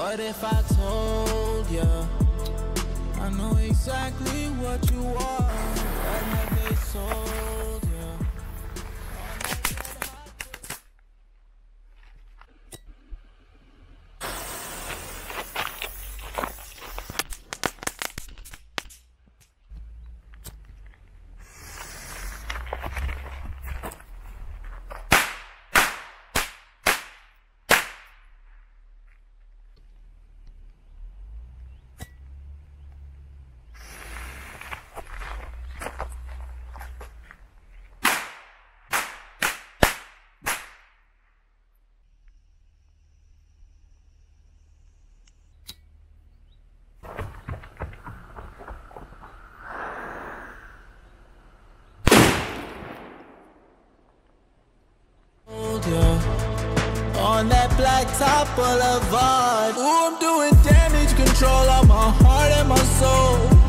What if I told ya? I know exactly what you gold, yeah. On that blacktop boulevard. Ooh, I'm doing damage control on my heart and my soul.